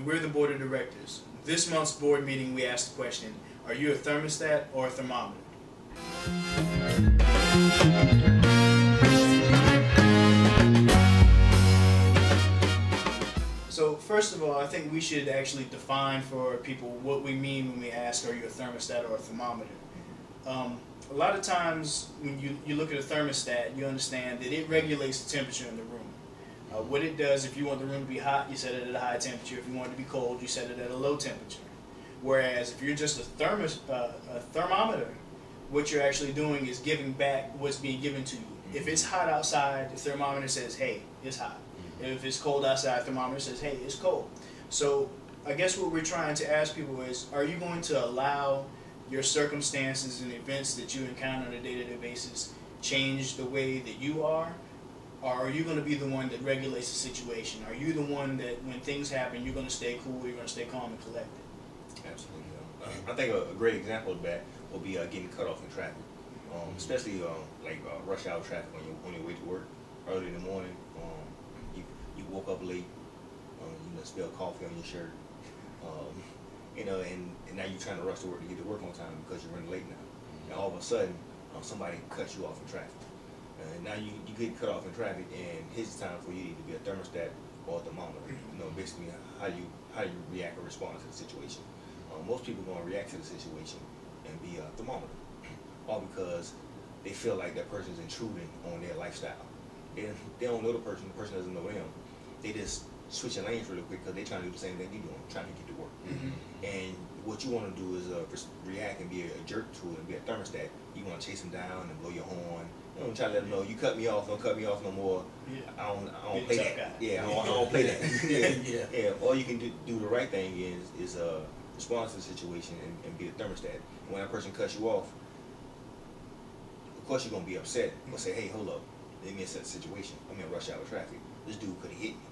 and we're the board of directors. This month's board meeting, we asked the question, are you a thermostat or a thermometer? So first of all, I think we should actually define for people what we mean when we ask, are you a thermostat or a thermometer? Um, a lot of times when you, you look at a thermostat, you understand that it regulates the temperature in the room. Uh, what it does, if you want the room to be hot, you set it at a high temperature. If you want it to be cold, you set it at a low temperature. Whereas if you're just a, thermos, uh, a thermometer, what you're actually doing is giving back what's being given to you. If it's hot outside, the thermometer says, hey, it's hot. If it's cold outside, the thermometer says, hey, it's cold. So I guess what we're trying to ask people is, are you going to allow your circumstances and events that you encounter on a day-to-day basis change the way that you are? Or are you going to be the one that regulates the situation? Are you the one that when things happen, you're going to stay cool, you're going to stay calm and collected? Absolutely. Uh, I think a, a, great example of that will be uh, getting cut off in traffic, um, especially um, like uh, rush hour traffic on your, on your way to work early in the morning. Um, you, you woke up late, um, you know, spilled coffee on your shirt, um, you know, and, and now you're trying to rush to work to get to work on time because you're running late now. And all of a sudden, somebody cuts you off in traffic. And now you, you get cut off in traffic, and it's time for you to be a thermostat or a thermometer. You know, basically how you how you react or respond to the situation. Um, most people are going to react to the situation and be a thermometer, all because they feel like that person's intruding on their lifestyle. They, they don't know the person, the person doesn't know them. They just switching lanes really quick because they're trying to do the same thing you're doing, trying to get to work. Mm-hmm. And what you want to do is uh, react and be a, jerk to it and be a thermostat. You want to chase them down and blow your horn. You want to try to let them know you cut me off, don't cut me off no more. Yeah. I don't, I don't play that. Guy. Yeah, I don't, I don't play that. yeah. yeah, yeah. All you can do, do the right thing is is uh, respond to the situation and, and be a thermostat. And when that person cuts you off, of course you're gonna be upset, but say, hey, hold up, let me assess the situation. I'm in rush hour traffic. This dude could have hit me.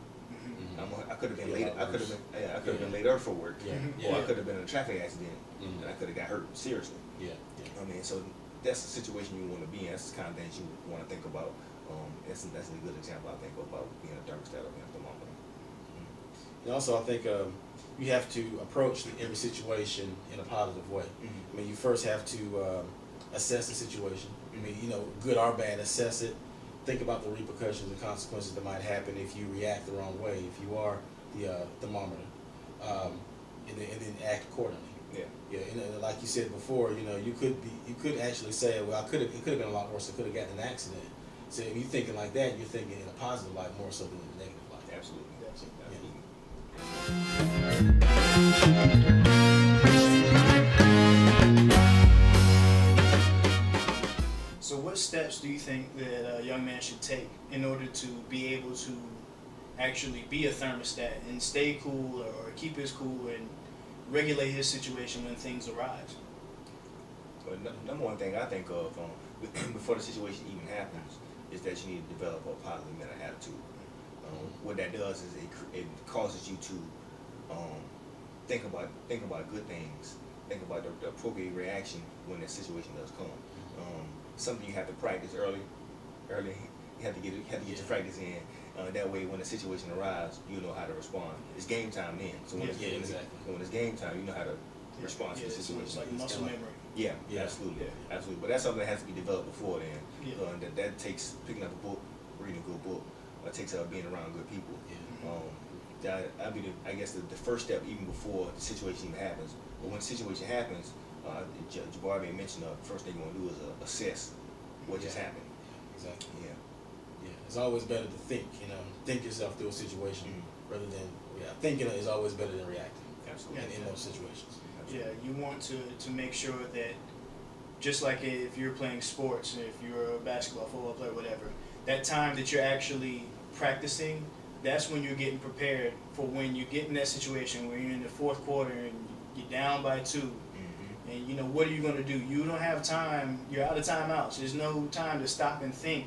Mm-hmm. i could have been late. I could have been. Yeah, I could have yeah. been later for work. Yeah. Or I could have been in a traffic accident, mm-hmm. and I could have got hurt seriously. Yeah. I mean, so that's the situation you want to be in. That's the kind of things you want to think about. Um, that's that's a good example I think about being a thermostat or being a thermometer. Mm-hmm. And also, I think um, you have to approach every situation in a positive way. Mm-hmm. I mean, you first have to um, assess the situation. I mean, you know, good or bad, assess it think about the repercussions and consequences that might happen if you react the wrong way, if you are the uh, thermometer, um, and, then, and, then, act accordingly. Yeah. Yeah. And like you said before, you know, you could be, you could actually say, well, I could have, it could have been a lot worse. I could have gotten an accident. So if you're thinking like that, you're thinking in a positive light more so than in a negative light. Absolutely. Absolutely. Yeah. So what steps do you think that a young man should take in order to be able to actually be a thermostat and stay cool or keep his cool and regulate his situation when things arise? Well, number one thing I think of um, before the situation even happens is that you need to develop a positive mental attitude. Um, what that does is it, it causes you to um, think about think about good things, think about the, the appropriate reaction when the situation does come. Um, something you have to practice early. Early, you have to get you have to get your practice in. Uh, that way, when the situation arrives, you know how to respond. It's game time then. So when, yeah, it's, yeah, when, exactly. it's, when it's game time, you know how to respond yeah, to the situation. It's like muscle memory. Yeah, yeah, absolutely, yeah. absolutely. But that's something that has to be developed before then. Uh, that that takes picking up a book, reading a good book. It takes uh, being around good people. Um, that I be the, I guess the, the first step even before the situation even happens. But when the situation happens, uh, Jabari mentioned the first thing you want to do is uh, assess what just happened. Exactly. Yeah. Yeah. It's always better to think, you know, think yourself through a situation mm-hmm. rather than, yeah, thinking is always better than reacting. Absolutely. In, in those situations. Absolutely. Yeah, you want to, to make sure that just like if you're playing sports, if you're a basketball, football player, whatever, that time that you're actually practicing, that's when you're getting prepared for when you get in that situation where you're in the fourth quarter and you're down by two and you know, what are you going to do? You don't have time. You're out of timeouts. There's no time to stop and think.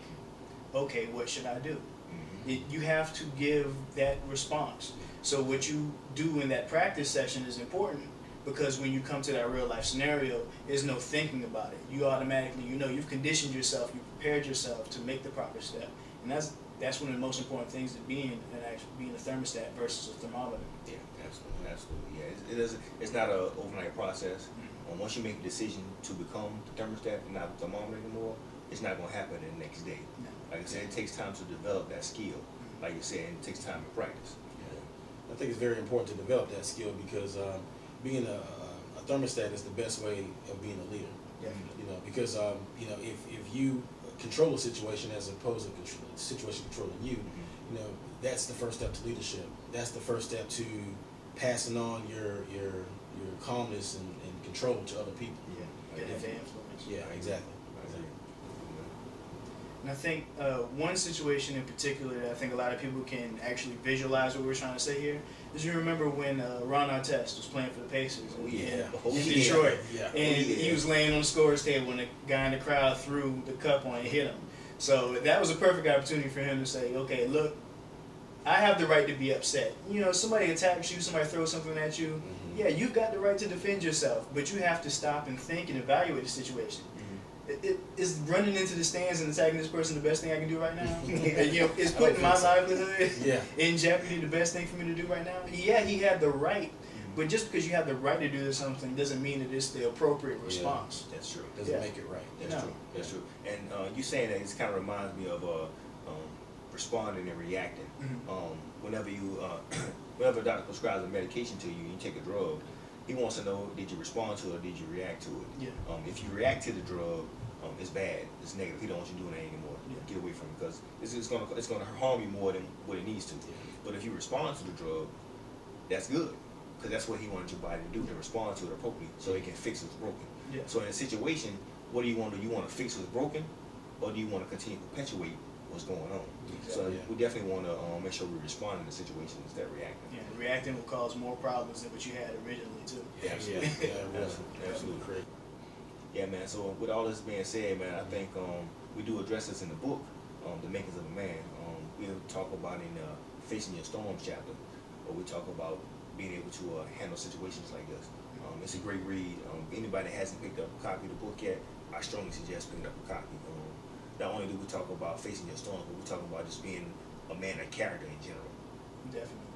Okay, what should I do? Mm-hmm. It, you have to give that response. So what you do in that practice session is important because when you come to that real life scenario, there's no thinking about it. You automatically, you know, you've conditioned yourself, you've prepared yourself to make the proper step, and that's that's one of the most important things to being an actual being a thermostat versus a thermometer. Yeah, Absolutely, absolutely. Yeah, it, it doesn't. It's not a overnight process. Um, once you make a decision to become the thermostat and not the thermometer anymore, it's not going to happen the next day. No. Like I said, it takes time to develop that skill. Like you said, it takes time to practice. I think it's very important to develop that skill because um, being a, a thermostat is the best way of being a leader. Definitely. You know, because um, you know if, if you control a situation as opposed to control, situation controlling you, you know that's the first step to leadership. That's the first step to passing on your your your calmness and, and control to other people. Yeah. Like, Yeah, if- influence. yeah, exactly. And I think uh, one situation in particular that I think a lot of people can actually visualize what we're trying to say here is you remember when uh, Ron Artest was playing for the Pacers Oh, in, yeah. in Oh, yeah. Detroit. Yeah. And Oh, yeah. he was laying on the scorer's table when the guy in the crowd threw the cup on and hit him. So that was a perfect opportunity for him to say, okay, look, I have the right to be upset. You know, somebody attacks you, somebody throws something at you. Mhm. Yeah, you've got the right to defend yourself, but you have to stop and think and evaluate the situation. It, is running into the stands and attacking this person the best thing I can do right now? Yeah. you know, is putting my so. livelihood Yeah. in jeopardy the best thing for me to do right now? Yeah, he had the right, but just because you have the right to do something doesn't mean that it's the appropriate Yeah. response. That's true. Doesn't Yeah. make it right. That's No. true. That's true. And uh, you saying that it kind of reminds me of uh, um, responding and reacting. Mhm. Um, whenever you, uh, whenever a doctor prescribes a medication to you, you take a drug. He wants to know did you respond to it or did you react to it. Yeah. Um, if you react to the drug, um, it's bad. It's negative. He don't want you doing that anymore. Yeah. Get away from it because it's, it's gonna it's gonna harm you more than what it needs to. But if you respond to the drug, that's good because that's what he wanted your body to do to respond to it appropriately so it can fix what's broken. Yeah. So in a situation, what do you want to do? You want to fix what's broken, or do you want to continue to perpetuate what's going on? So Yeah. we definitely want to um, make sure we respond to the situations instead of reacting. Yeah, reacting will cause more problems than what you had originally too. Yeah, absolutely. Yeah, yeah. Absolutely. Absolutely. Great. Yeah, man. So with all this being said, man, I think um, we do address this in the book, um, "The Makings of a Man." Um, we talk about in uh, "Facing Your Storms" chapter, where we talk about being able to uh, handle situations like this. Um, it's a great read. Um, if anybody hasn't picked up a copy of the book yet, I strongly suggest picking up a copy. Not only do we talk about facing your storms, but we talk about just being a man of character in general. Definitely.